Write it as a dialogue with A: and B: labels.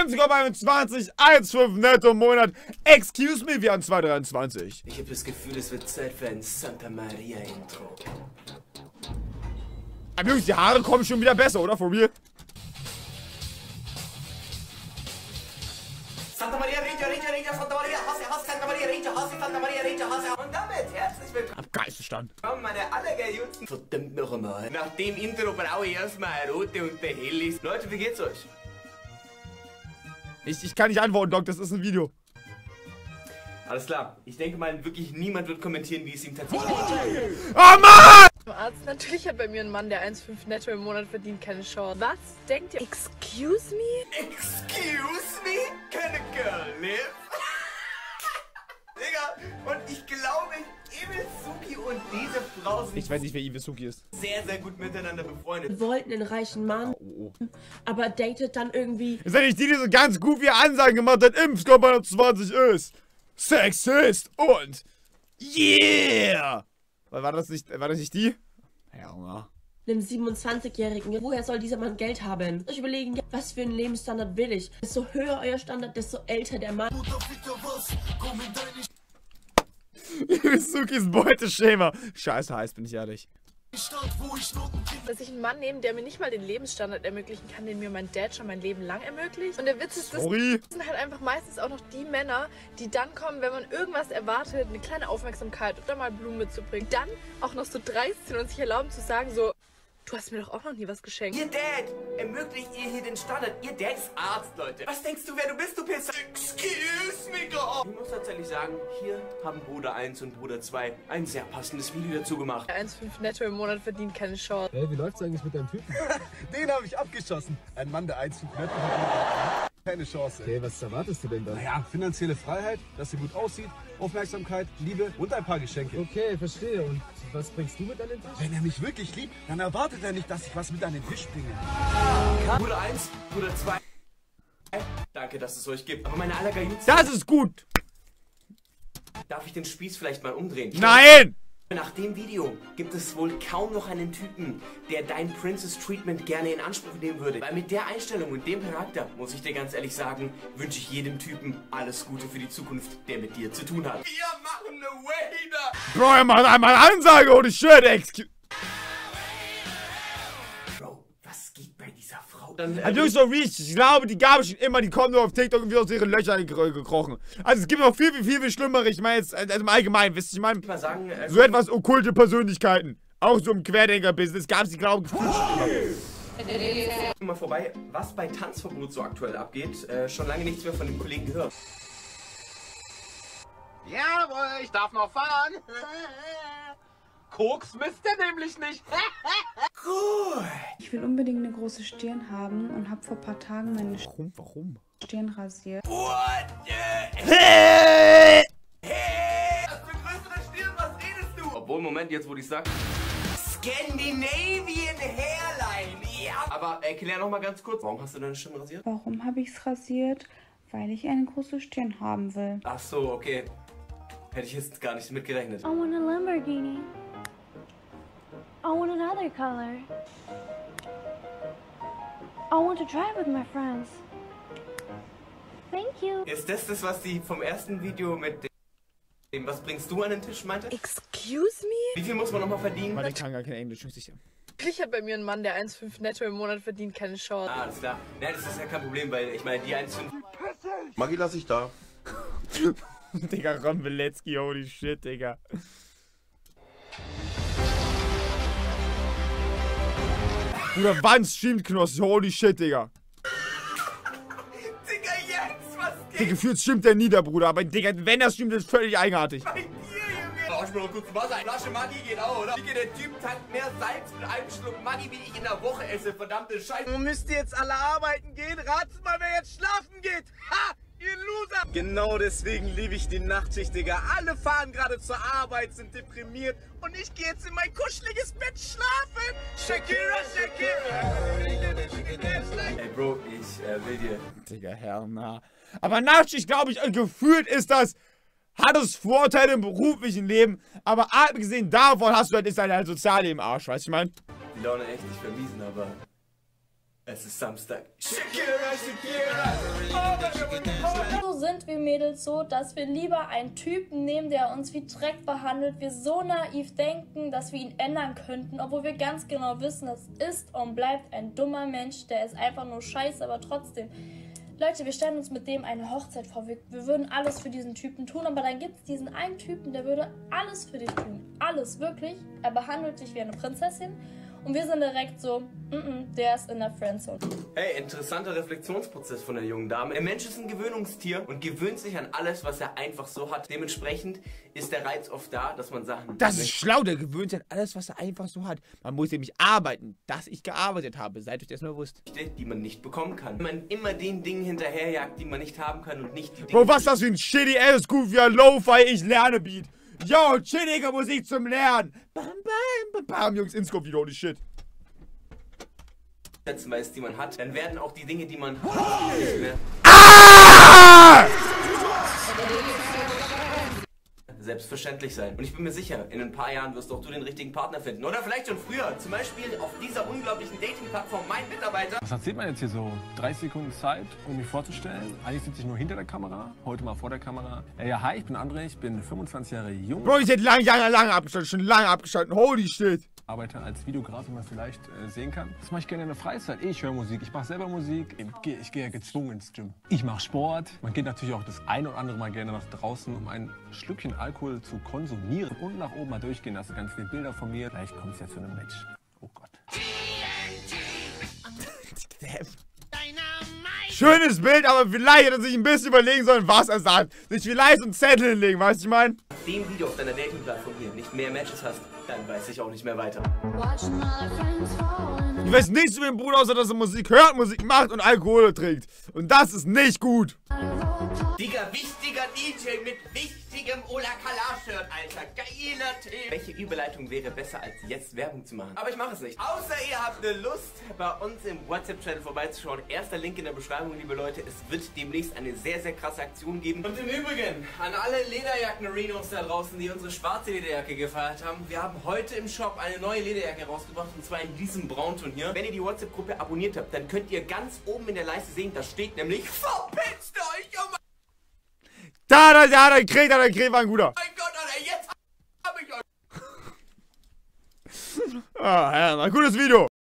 A: Impfgruppe 21, 1,5 netto im Monat. Excuse me, wir haben 2,23.
B: Ich habe das Gefühl, es wird Zeit für ein Santa Maria Intro.
A: Aber Jungs, die Haare kommen schon wieder besser, oder? Von mir?
B: Santa Maria Regia, Regia, Regia, Santa Maria, Hasse, Hasse, Santa Maria Regia, Hasse, Santa Maria Regia, Hasse. Und damit herzlich willkommen,
A: Hab Geistesstand.
B: meine allergeilsten. Verdammt noch einmal. Nach dem Intro brauche ich erstmal eine rote und der Hellis. Leute, wie geht's euch?
A: Ich, ich kann nicht antworten, Doc, das ist ein Video.
B: Alles klar. Ich denke mal, wirklich niemand wird kommentieren, wie es ihm tatsächlich geht.
A: Oh Mann!
C: Arzt. Natürlich hat bei mir ein Mann, der 1,5 netto im Monat verdient, keine Chance. Was denkt ihr? Excuse me?
B: Excuse me? Can a girl live? Digga, und ich glaube, Emil Suki und diese Frau sind
A: Ich weiß nicht, wer Iwisuki ist.
B: sehr, sehr gut miteinander befreundet.
D: wollten einen reichen Mann,
A: Oh,
D: aber datet dann irgendwie
A: Ist ja nicht die, die so ganz goofy Ansagen gemacht hat, Impfgruppe 21 ist Sexist und Yeah! War das nicht, war das nicht die? Ja, Junge.
D: einem 27-Jährigen. Woher soll dieser Mann Geld haben? Ich überlegen, ja, was für einen Lebensstandard will ich? Desto höher euer Standard, desto älter der Mann.
A: Iwizukis Beuteschema. Scheiße heiß, bin ich ehrlich.
C: Dass ich einen Mann nehme, der mir nicht mal den Lebensstandard ermöglichen kann, den mir mein Dad schon mein Leben lang ermöglicht. Und der Witz ist, das
A: Sorry.
C: sind halt einfach meistens auch noch die Männer, die dann kommen, wenn man irgendwas erwartet, eine kleine Aufmerksamkeit oder mal Blumen mitzubringen. Dann auch noch so dreist sind und sich erlauben zu sagen so, du hast mir doch auch noch nie was geschenkt.
B: Ihr Dad ermöglicht ihr hier den Standard. Ihr Dad ist Arzt, Leute. Was denkst du, wer du bist, du Pisser? Excuse me, God. Ich muss tatsächlich sagen, hier haben Bruder 1 und Bruder 2 ein sehr passendes Video dazu gemacht.
C: Der 1,5 netto im Monat verdient keine Chance.
E: Hey, wie läuft's eigentlich mit deinem Typen? Den habe ich abgeschossen. Ein Mann, der 1 5 Meter hat. Keine Chance. Okay, was erwartest du denn da? Naja, finanzielle Freiheit, dass er gut aussieht, Aufmerksamkeit, Liebe und ein paar Geschenke. Okay, verstehe. Und was bringst du mit an den Tisch? Wenn er mich wirklich liebt, dann erwartet er nicht, dass ich was mit an den Tisch bringe.
B: Bruder 1, Bruder 2. Danke, dass es euch gibt. Aber meine allergeilste.
A: Das ist gut.
B: Darf ich den Spieß vielleicht mal umdrehen?
A: Nein!
B: Nach dem Video gibt es wohl kaum noch einen Typen, der dein Princess Treatment gerne in Anspruch nehmen würde. Weil mit der Einstellung und dem Charakter, muss ich dir ganz ehrlich sagen, wünsche ich jedem Typen alles Gute für die Zukunft, der mit dir zu tun hat. Wir machen eine Wader!
A: Bro, er macht einmal Ansage, holy shit, excuse.
B: Dann,
A: Also wirklich so reach, ich glaube, die gab es schon immer, die kommen nur auf TikTok irgendwie aus ihren Löchern gekro- gekrochen. Also es gibt noch viel, viel, viel, viel schlimmere, ich meine jetzt, also im Allgemeinen, wisst ihr, ich meine,
B: mal sagen, äh,
A: so etwas okkulte Persönlichkeiten. Auch so im Querdenker-Business gab es die, glaube ich,
B: mal vorbei, was bei Tanzverbot so aktuell abgeht. Äh, schon lange nichts mehr von dem Kollegen gehört.
F: Jawohl, ich darf noch fahren. Koks misst er nämlich nicht.
G: Ich will unbedingt eine große Stirn haben und habe vor ein paar Tagen meine
A: Warum, warum?
G: Stirn rasiert.
B: Hast du größere Stirn? Was redest du? Obwohl, Moment, jetzt wo ich sag. Scandinavian Hairline, ja. Aber erklär noch mal ganz kurz, warum hast du deine Stirn rasiert?
G: Warum habe ich es rasiert? Weil ich eine große Stirn haben will.
B: Ach so, okay. Hätte ich jetzt gar nicht mit gerechnet.
H: I want a Lamborghini. I want another color. I want to drive with my friends. Thank you.
B: Ist das das, was die vom ersten Video mit dem Was bringst du an den Tisch meinte?
C: Excuse me?
B: Wie viel muss man noch mal verdienen?
A: Weil ich kann gar kein Englisch, muss ich.
C: Natürlich hat bei mir ein Mann, der 1,5 netto im Monat verdient, keine Chance.
B: Ah, alles klar. Nein, das ist ja kein Problem, weil ich meine, die 1,5
F: Maggi lass ich da.
A: Digga, Ron Wilecki, holy shit, Digga. Bruder, wann streamt Knossi? Holy shit, Digga.
B: Digga, jetzt, was geht
A: Digga, gefühlt streamt der nieder, Bruder. Aber Digga, wenn er streamt, ist völlig eigenartig.
B: bei dir, Junge? Brauch mir noch kurz Wasser. Eine Flasche Maggi geht auch, oder? Digga, der Typ tankt mehr Salz mit einem Schluck Maggi, wie ich in der Woche esse. Verdammte Scheiße.
F: Müsst ihr jetzt alle arbeiten gehen? Ratet mal, wer jetzt schlafen geht. Ha! Ihr Loser! Genau deswegen liebe ich die Nachtschicht, Digga. Alle fahren gerade zur Arbeit, sind deprimiert. Und ich gehe jetzt in mein kuscheliges Bett schlafen. Shakira, Shakira.
B: Ey, Bro, ich äh, will dir.
A: Digga, Herr, na. Aber Nachtschicht, glaube ich, gefühlt ist das. Hat es Vorteile im beruflichen Leben, aber abgesehen davon hast du halt, ist halt ein Sozialleben im Arsch, weißt du, ich mein?
B: Die Laune echt nicht vermiesen, aber es ist Samstag. Shakira, Shakira.
I: So sind wir Mädels so, dass wir lieber einen Typen nehmen, der uns wie Dreck behandelt, wir so naiv denken, dass wir ihn ändern könnten, obwohl wir ganz genau wissen, das ist und bleibt ein dummer Mensch, der ist einfach nur scheiße, aber trotzdem. Leute, wir stellen uns mit dem eine Hochzeit vor. Wir, wir würden alles für diesen Typen tun, aber dann gibt es diesen einen Typen, der würde alles für dich tun. Alles, wirklich. Er behandelt dich wie eine Prinzessin. Und wir sind direkt so, mm -mm, der ist in der Friendzone.
B: Hey, interessanter Reflexionsprozess von der jungen Dame. Der Mensch ist ein Gewöhnungstier und gewöhnt sich an alles, was er einfach so hat. Dementsprechend ist der Reiz oft da, dass man Sachen...
A: Das ist schlau, der gewöhnt sich an alles, was er einfach so hat. Man muss nämlich arbeiten, dass ich gearbeitet habe. Seid euch das nur bewusst.
B: die man nicht bekommen kann. Wenn man immer den Dingen hinterherjagt, die man nicht haben kann und nicht die Dinge...
A: Bro, was ist das für ein shitty ass Goofy Lo-Fi Ich lerne Beat? Yo, chillige Musik zum Lernen. Bam, bam, bam, bam, Jungs, Inscope wieder, holy shit.
B: Schätzen weiß, die man hat, dann werden auch die Dinge, die man nicht mehr selbstverständlich sein. Und ich bin mir sicher, in ein paar Jahren wirst auch du den richtigen Partner finden. Oder vielleicht schon früher. Zum Beispiel auf dieser unglaublichen Dating-Plattform Mein Mitarbeiter.
J: Was erzählt man jetzt hier so? 30 Sekunden Zeit, um mich vorzustellen. Eigentlich sitze ich nur hinter der Kamera, heute mal vor der Kamera. Äh, ja, hi, ich bin André, ich bin 25 Jahre jung.
A: Bro, ich hätte lange, lange, lange abgeschaltet, schon lange abgeschaltet. Holy shit.
J: Arbeite als Videograf, wie man vielleicht äh, sehen kann. Das mache ich gerne in der Freizeit. Ich höre Musik, ich mache selber Musik. Ich gehe, ich gehe gezwungen ins Gym. Ich mache Sport. Man geht natürlich auch das ein oder andere Mal gerne nach draußen, um ein Schlückchen Alkohol zu konsumieren. Und nach oben mal durchgehen lassen. Ganz viele Bilder von mir. Vielleicht kommt es ja zu einem Match. Oh Gott.
A: Schönes Bild, aber vielleicht hätte er sich ein bisschen überlegen sollen, was er sagt. Sich vielleicht so einen Zettel hinlegen, weißt du, ich meine?
B: Dem Video auf deiner Dating-Plattform hier nicht mehr Matches hast, dann weiß ich auch nicht mehr weiter.
A: Ich weiß nichts über den Bruder, außer dass er Musik hört, Musik macht und Alkohol trinkt. Und das ist nicht gut.
B: Digga, wichtiger DJ mit wichtigem Ola Kala-Shirt, Alter. Geiler Tipp. Welche Überleitung wäre besser, als jetzt Werbung zu machen? Aber ich mache es nicht. Außer ihr habt eine Lust, bei uns im WhatsApp-Channel vorbeizuschauen. Erster Link in der Beschreibung, liebe Leute. Es wird demnächst eine sehr, sehr krasse Aktion geben. Und im Übrigen, an alle Lederjacken-Renos da draußen, die unsere schwarze Lederjacke gefeiert haben. Wir haben heute im Shop eine neue Lederjacke rausgebracht, und zwar in diesem Braunton hier. Wenn ihr die WhatsApp-Gruppe abonniert habt, dann könnt ihr ganz oben in der Leiste sehen, da steht nämlich Junge!
A: Da, da, da, der Kret, der Kret war ein guter.
B: Mein Gott, Alter, jetzt hab ich euch!
A: Ah, ja, ein gutes Video.